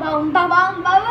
ba bum ba ba